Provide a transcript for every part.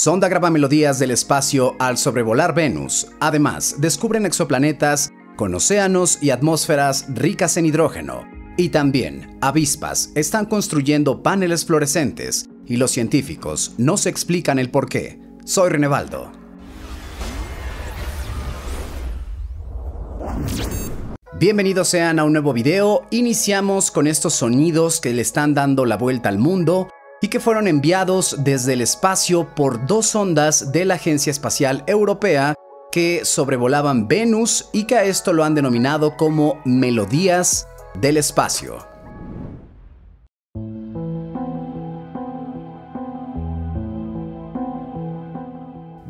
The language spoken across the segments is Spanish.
Sonda graba melodías del espacio al sobrevolar Venus. Además, descubren exoplanetas con océanos y atmósferas ricas en hidrógeno. Y también, avispas están construyendo paneles fluorescentes y los científicos no se explican el por qué. Soy Renevaldo. Bienvenidos sean a un nuevo video. Iniciamos con estos sonidos que le están dando la vuelta al mundo y que fueron enviados desde el espacio por dos sondas de la Agencia Espacial Europea que sobrevolaban Venus y que a esto lo han denominado como melodías del espacio.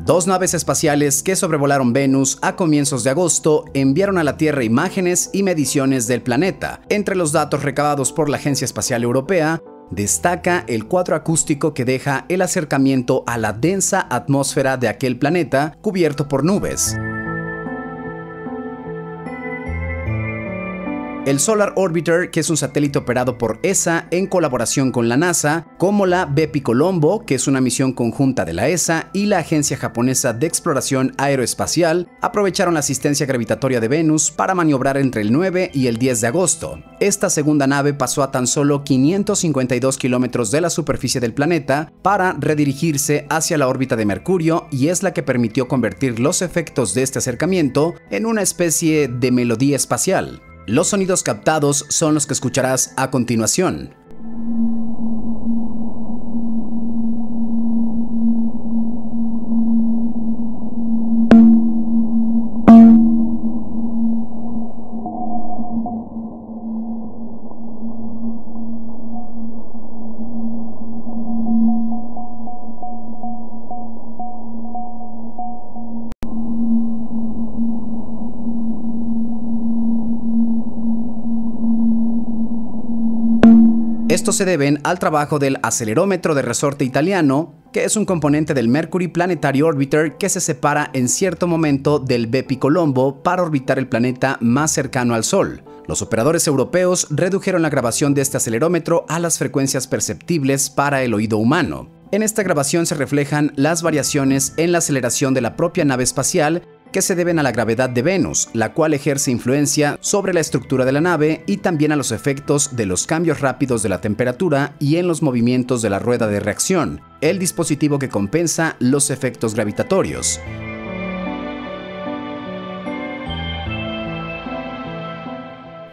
Dos naves espaciales que sobrevolaron Venus a comienzos de agosto enviaron a la Tierra imágenes y mediciones del planeta. Entre los datos recabados por la Agencia Espacial Europea, destaca el cuadro acústico que deja el acercamiento a la densa atmósfera de aquel planeta cubierto por nubes. El Solar Orbiter, que es un satélite operado por ESA en colaboración con la NASA, como la Bepi Colombo, que es una misión conjunta de la ESA y la Agencia Japonesa de Exploración Aeroespacial, aprovecharon la asistencia gravitatoria de Venus para maniobrar entre el 9 y el 10 de agosto. Esta segunda nave pasó a tan solo 552 kilómetros de la superficie del planeta para redirigirse hacia la órbita de Mercurio y es la que permitió convertir los efectos de este acercamiento en una especie de melodía espacial. Los sonidos captados son los que escucharás a continuación. Esto se deben al trabajo del acelerómetro de resorte italiano, que es un componente del Mercury Planetary Orbiter que se separa en cierto momento del Bepi Colombo para orbitar el planeta más cercano al Sol. Los operadores europeos redujeron la grabación de este acelerómetro a las frecuencias perceptibles para el oído humano. En esta grabación se reflejan las variaciones en la aceleración de la propia nave espacial que se deben a la gravedad de Venus, la cual ejerce influencia sobre la estructura de la nave y también a los efectos de los cambios rápidos de la temperatura y en los movimientos de la rueda de reacción, el dispositivo que compensa los efectos gravitatorios.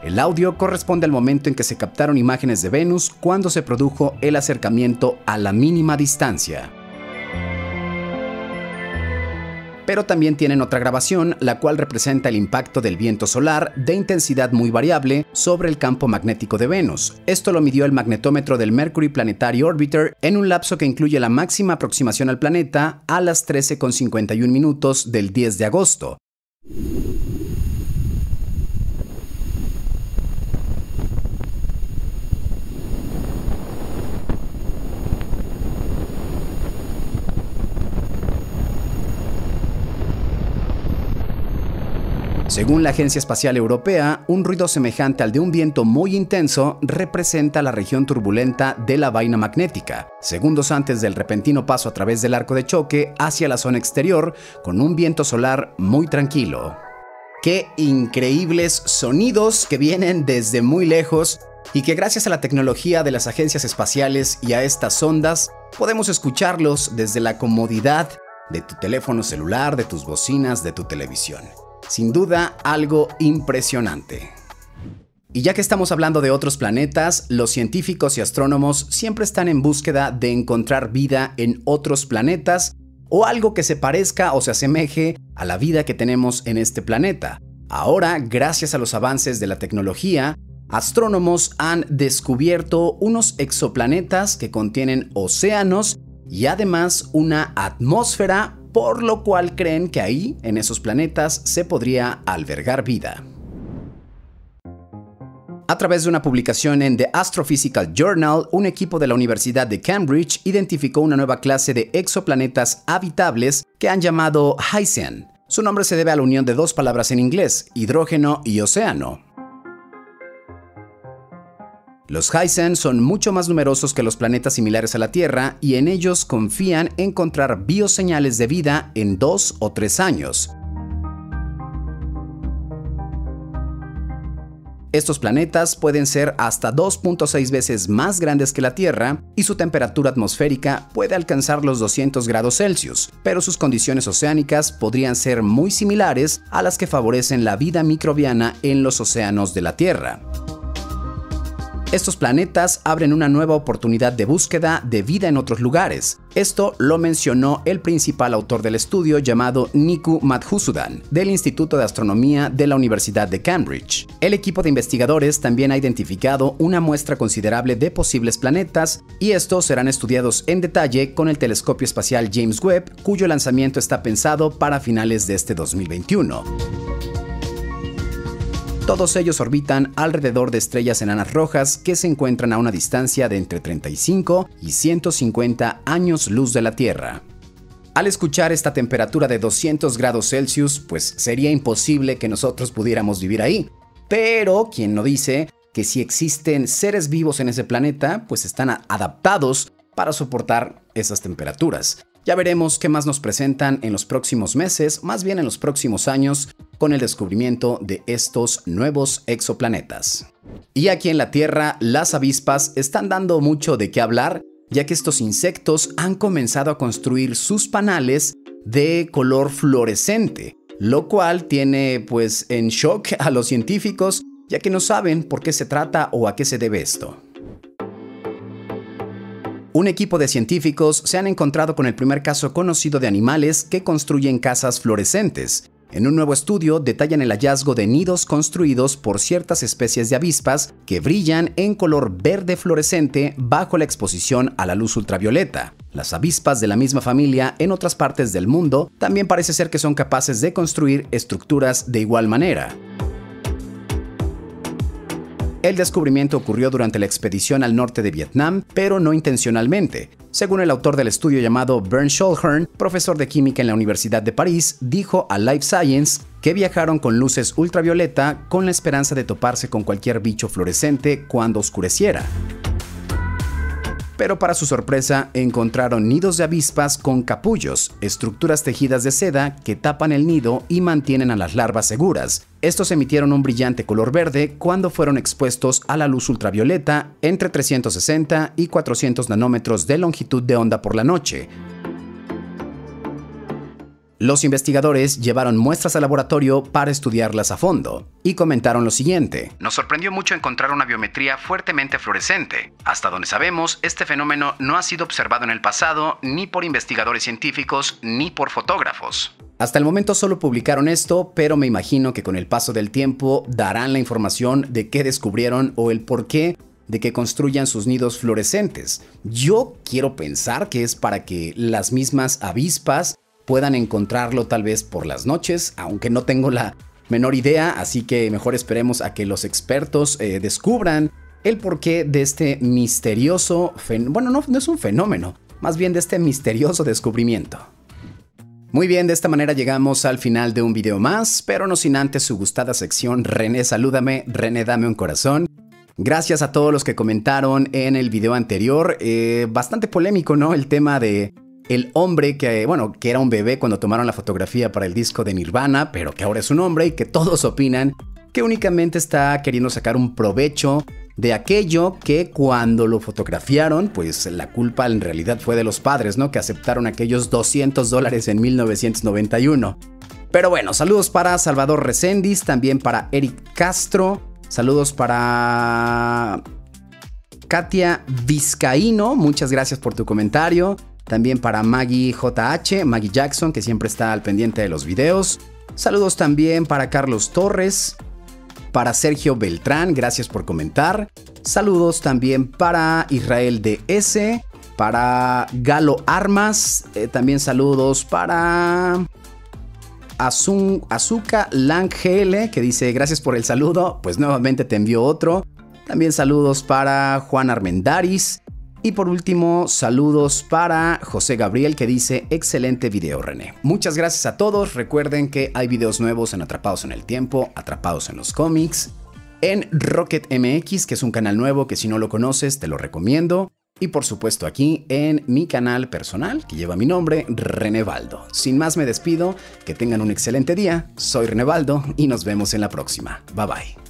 El audio corresponde al momento en que se captaron imágenes de Venus cuando se produjo el acercamiento a la mínima distancia pero también tienen otra grabación, la cual representa el impacto del viento solar de intensidad muy variable sobre el campo magnético de Venus. Esto lo midió el magnetómetro del Mercury Planetary Orbiter en un lapso que incluye la máxima aproximación al planeta a las 13,51 minutos del 10 de agosto. Según la Agencia Espacial Europea, un ruido semejante al de un viento muy intenso representa la región turbulenta de la vaina magnética, segundos antes del repentino paso a través del arco de choque hacia la zona exterior con un viento solar muy tranquilo. Qué increíbles sonidos que vienen desde muy lejos y que gracias a la tecnología de las agencias espaciales y a estas ondas podemos escucharlos desde la comodidad de tu teléfono celular, de tus bocinas, de tu televisión. Sin duda, algo impresionante. Y ya que estamos hablando de otros planetas, los científicos y astrónomos siempre están en búsqueda de encontrar vida en otros planetas o algo que se parezca o se asemeje a la vida que tenemos en este planeta. Ahora, gracias a los avances de la tecnología, astrónomos han descubierto unos exoplanetas que contienen océanos y además una atmósfera por lo cual creen que ahí, en esos planetas, se podría albergar vida. A través de una publicación en The Astrophysical Journal, un equipo de la Universidad de Cambridge identificó una nueva clase de exoplanetas habitables que han llamado Hycean. Su nombre se debe a la unión de dos palabras en inglés, hidrógeno y océano. Los Hysen son mucho más numerosos que los planetas similares a la Tierra y en ellos confían encontrar bioseñales de vida en dos o tres años. Estos planetas pueden ser hasta 2.6 veces más grandes que la Tierra y su temperatura atmosférica puede alcanzar los 200 grados Celsius, pero sus condiciones oceánicas podrían ser muy similares a las que favorecen la vida microbiana en los océanos de la Tierra. Estos planetas abren una nueva oportunidad de búsqueda de vida en otros lugares. Esto lo mencionó el principal autor del estudio llamado Niku Madhusudan, del Instituto de Astronomía de la Universidad de Cambridge. El equipo de investigadores también ha identificado una muestra considerable de posibles planetas y estos serán estudiados en detalle con el telescopio espacial James Webb, cuyo lanzamiento está pensado para finales de este 2021. Todos ellos orbitan alrededor de estrellas enanas rojas que se encuentran a una distancia de entre 35 y 150 años luz de la Tierra. Al escuchar esta temperatura de 200 grados Celsius, pues sería imposible que nosotros pudiéramos vivir ahí. Pero, quien no dice que si existen seres vivos en ese planeta, pues están adaptados para soportar esas temperaturas. Ya veremos qué más nos presentan en los próximos meses, más bien en los próximos años, con el descubrimiento de estos nuevos exoplanetas. Y aquí en la Tierra, las avispas están dando mucho de qué hablar, ya que estos insectos han comenzado a construir sus panales de color fluorescente, lo cual tiene pues en shock a los científicos, ya que no saben por qué se trata o a qué se debe esto un equipo de científicos se han encontrado con el primer caso conocido de animales que construyen casas fluorescentes. En un nuevo estudio detallan el hallazgo de nidos construidos por ciertas especies de avispas que brillan en color verde fluorescente bajo la exposición a la luz ultravioleta. Las avispas de la misma familia en otras partes del mundo también parece ser que son capaces de construir estructuras de igual manera. El descubrimiento ocurrió durante la expedición al norte de Vietnam, pero no intencionalmente. Según el autor del estudio llamado Bernd Scholhorn, profesor de química en la Universidad de París, dijo a Life Science que viajaron con luces ultravioleta con la esperanza de toparse con cualquier bicho fluorescente cuando oscureciera pero para su sorpresa encontraron nidos de avispas con capullos, estructuras tejidas de seda que tapan el nido y mantienen a las larvas seguras. Estos emitieron un brillante color verde cuando fueron expuestos a la luz ultravioleta entre 360 y 400 nanómetros de longitud de onda por la noche, los investigadores llevaron muestras al laboratorio para estudiarlas a fondo y comentaron lo siguiente. Nos sorprendió mucho encontrar una biometría fuertemente fluorescente. Hasta donde sabemos, este fenómeno no ha sido observado en el pasado ni por investigadores científicos ni por fotógrafos. Hasta el momento solo publicaron esto, pero me imagino que con el paso del tiempo darán la información de qué descubrieron o el por qué de que construyan sus nidos fluorescentes. Yo quiero pensar que es para que las mismas avispas puedan encontrarlo tal vez por las noches, aunque no tengo la menor idea, así que mejor esperemos a que los expertos eh, descubran el porqué de este misterioso, bueno, no, es un fenómeno, más bien de este misterioso descubrimiento. Muy bien, de esta manera llegamos al final de un video más, pero no sin antes su gustada sección René Salúdame, René Dame un Corazón. Gracias a todos los que comentaron en el video anterior, eh, bastante polémico, ¿no? El tema de el hombre que, bueno, que era un bebé cuando tomaron la fotografía para el disco de Nirvana, pero que ahora es un hombre y que todos opinan que únicamente está queriendo sacar un provecho de aquello que cuando lo fotografiaron, pues la culpa en realidad fue de los padres, ¿no? Que aceptaron aquellos 200 dólares en 1991. Pero bueno, saludos para Salvador Recendis, también para Eric Castro, saludos para Katia Vizcaíno, muchas gracias por tu comentario. También para Maggie JH, Maggie Jackson, que siempre está al pendiente de los videos. Saludos también para Carlos Torres, para Sergio Beltrán, gracias por comentar. Saludos también para Israel DS, para Galo Armas, eh, también saludos para Azuka Lang GL, que dice gracias por el saludo, pues nuevamente te envío otro. También saludos para Juan Armendaris, y por último, saludos para José Gabriel que dice, excelente video René. Muchas gracias a todos, recuerden que hay videos nuevos en Atrapados en el Tiempo, Atrapados en los cómics, en Rocket MX, que es un canal nuevo que si no lo conoces te lo recomiendo. Y por supuesto aquí en mi canal personal que lleva mi nombre, Renevaldo. Sin más me despido, que tengan un excelente día, soy Renevaldo y nos vemos en la próxima. Bye bye.